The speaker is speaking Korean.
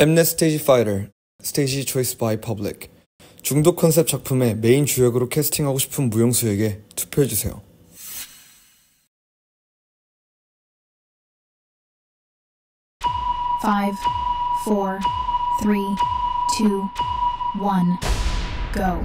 엠넷 스테이지 파이터, stage choice by public. 중독 컨셉 작품의 메인 주역으로 캐스팅하고 싶은 무용수에게 투표해주세요. Five, four, three, two, one, go.